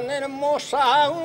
প্রাণের মশাও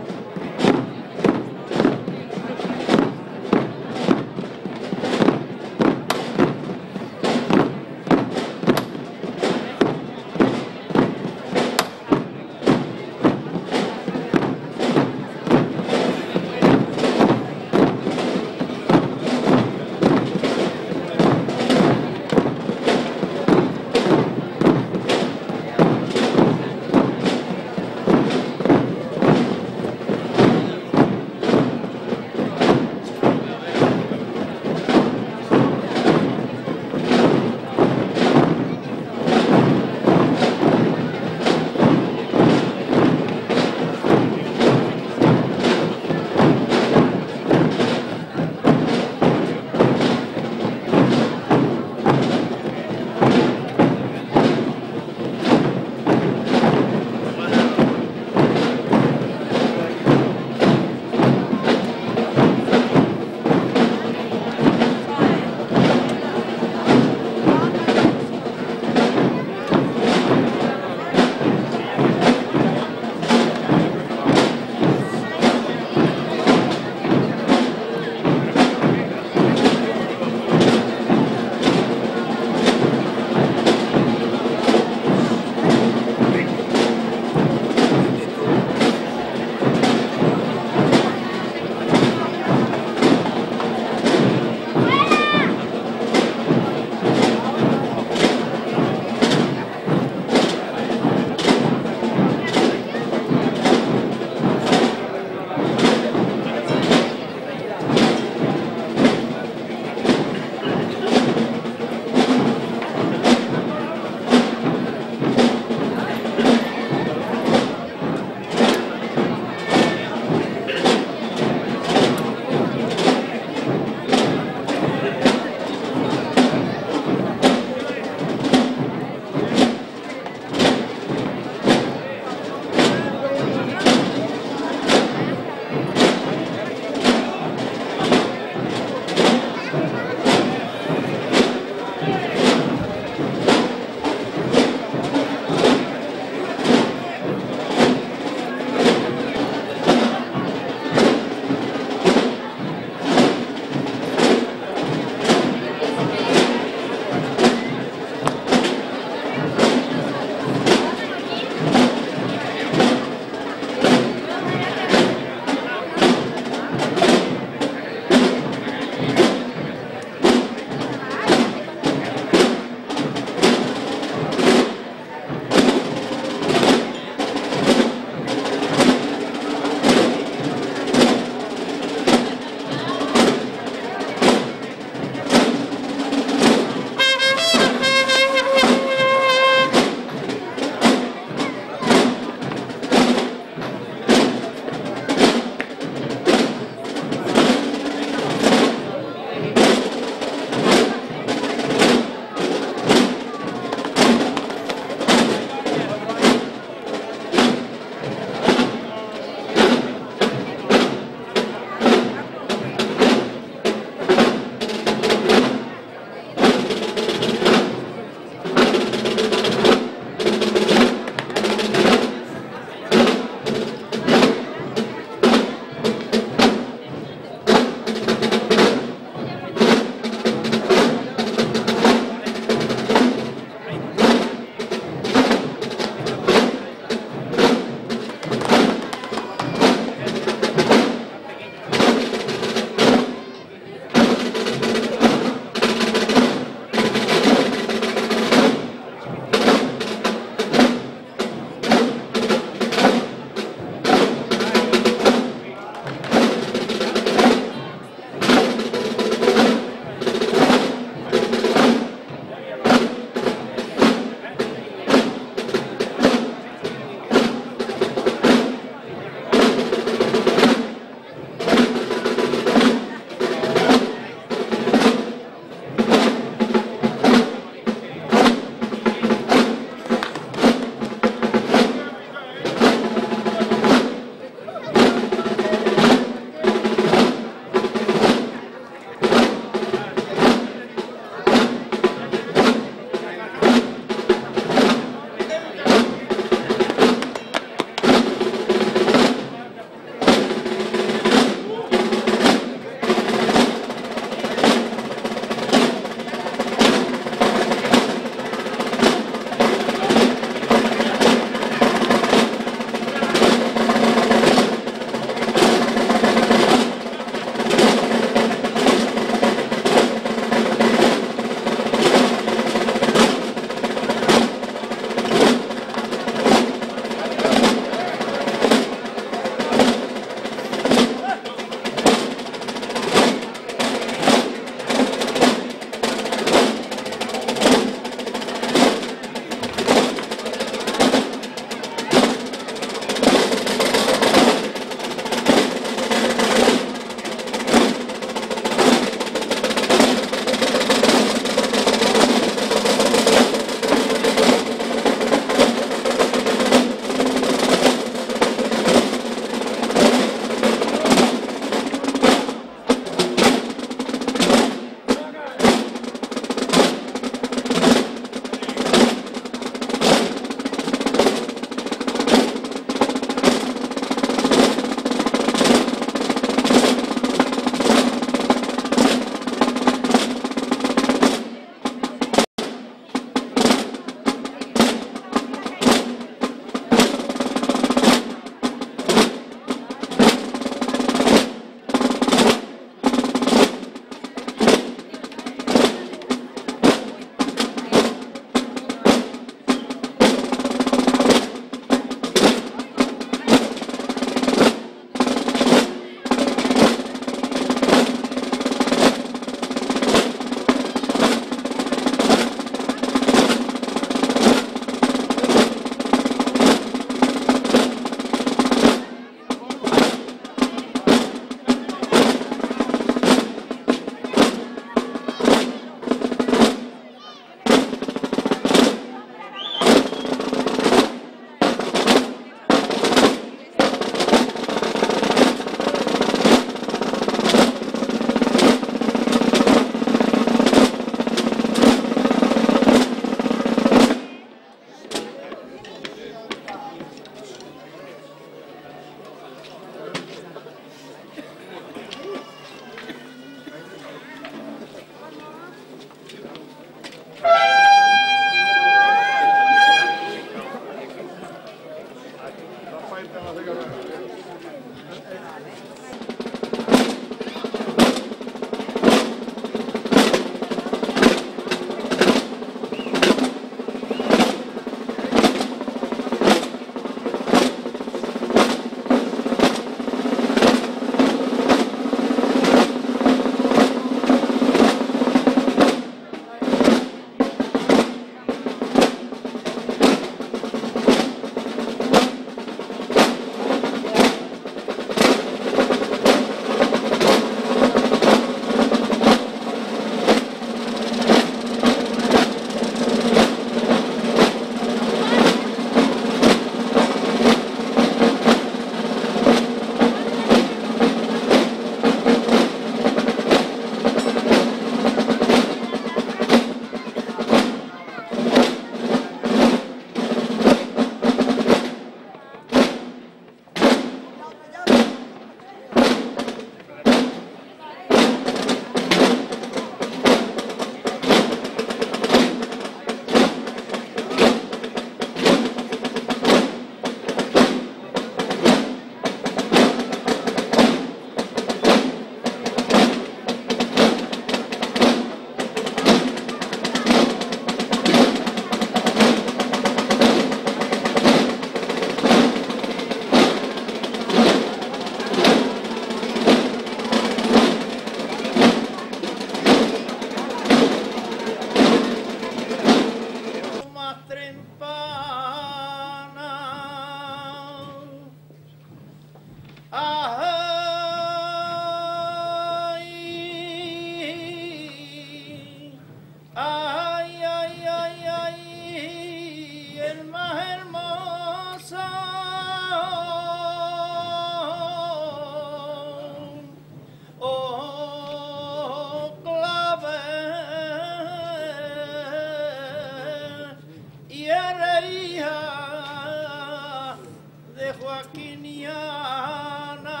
quiniana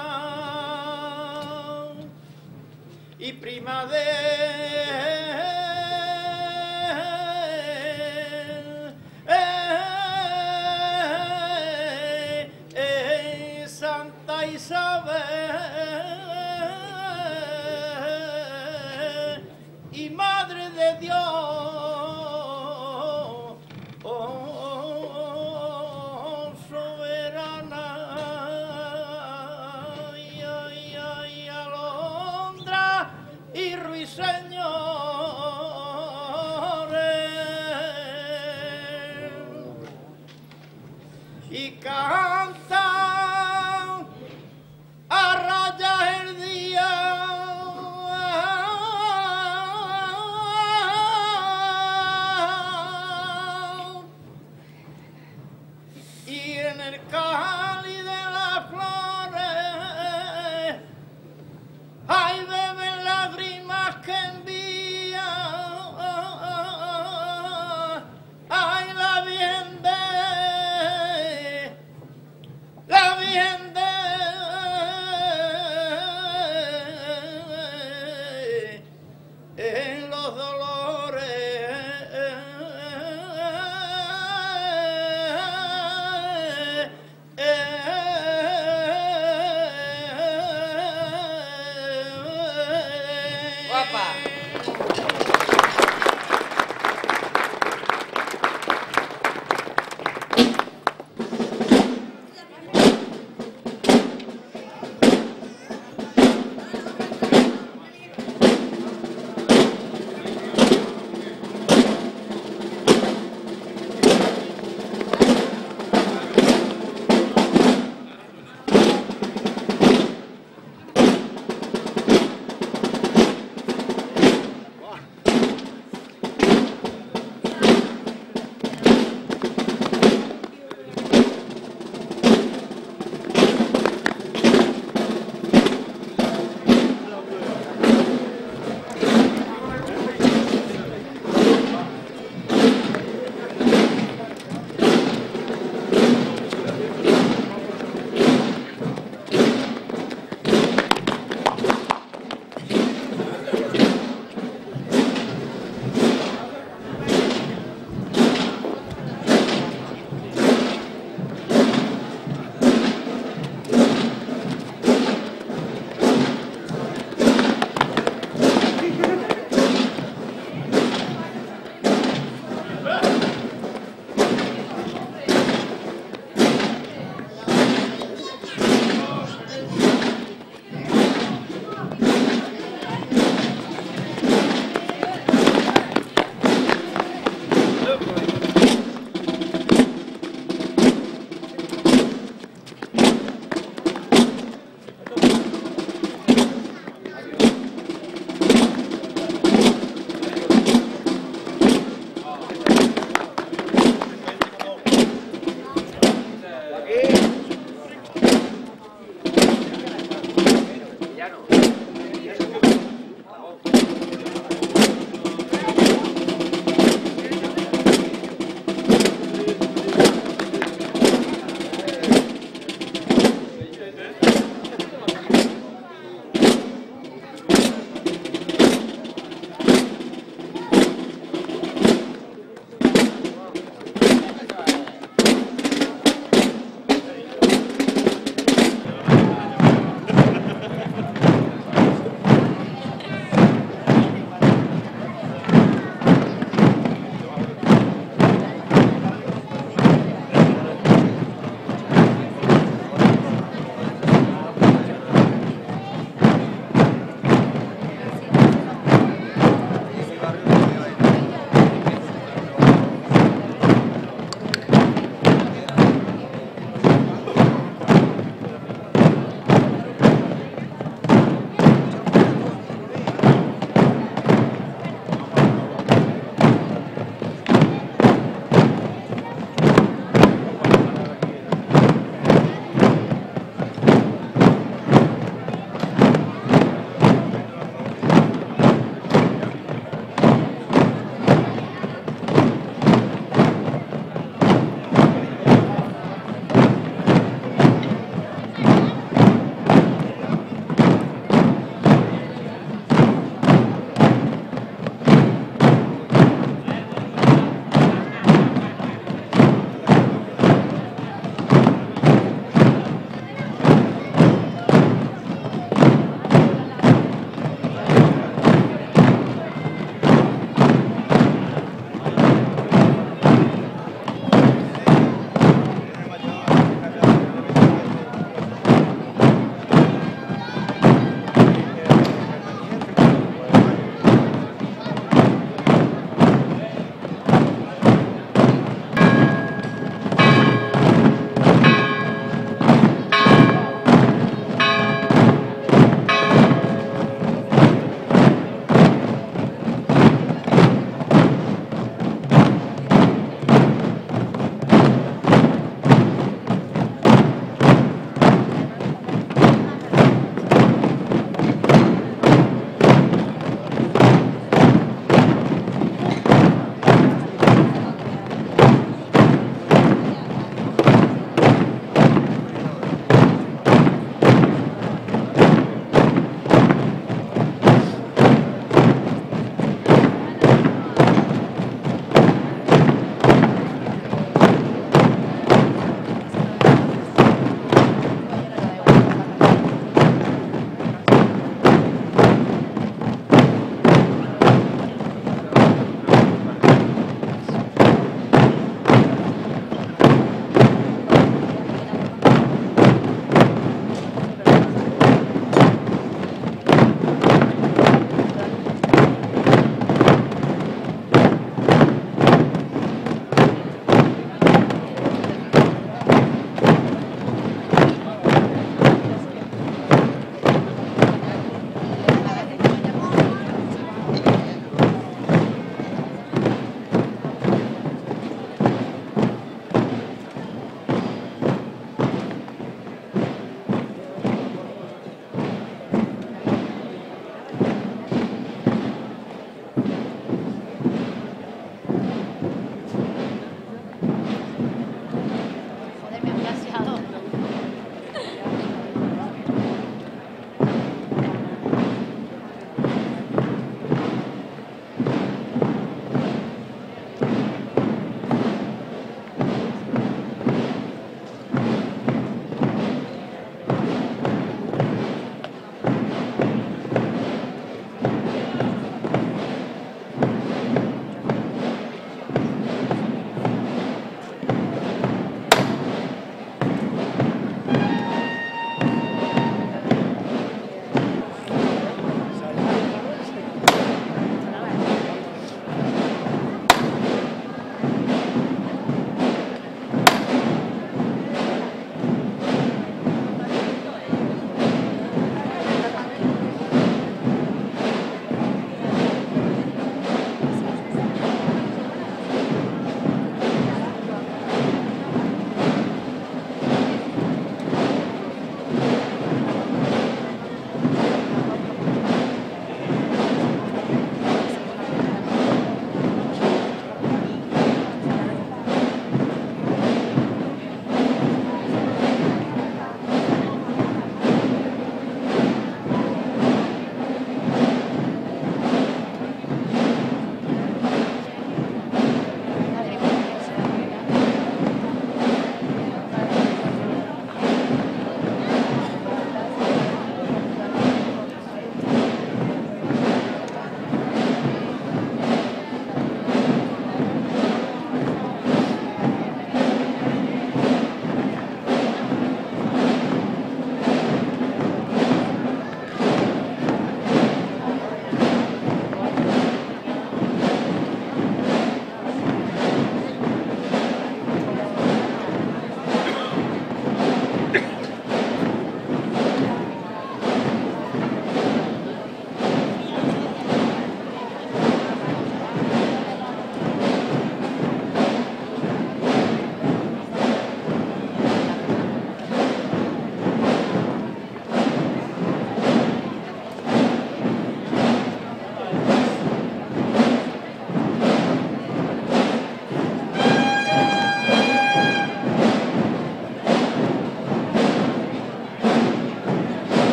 y primavera.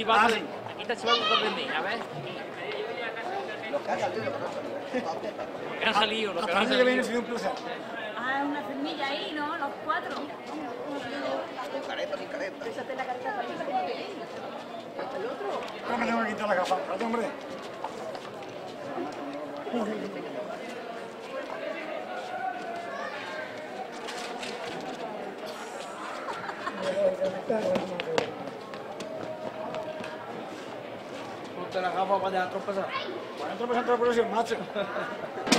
Chivando. Ah. Aquí está chivando con Bendín, a ver. Los que han salido, los que han salido. Que no ha salido, lo que no ha Hasta que viene ha salido. sido un placer. Ah, una firmilla ahí, ¿no? Los cuatro. Sin careta, sin careta. Échate la carita para ti. Ahora me tengo que quitar la gafa, espérate, hombre. Doctora Rafa, vai dar uma tropa. Vai dar uma tropa, vai dar uma tropa,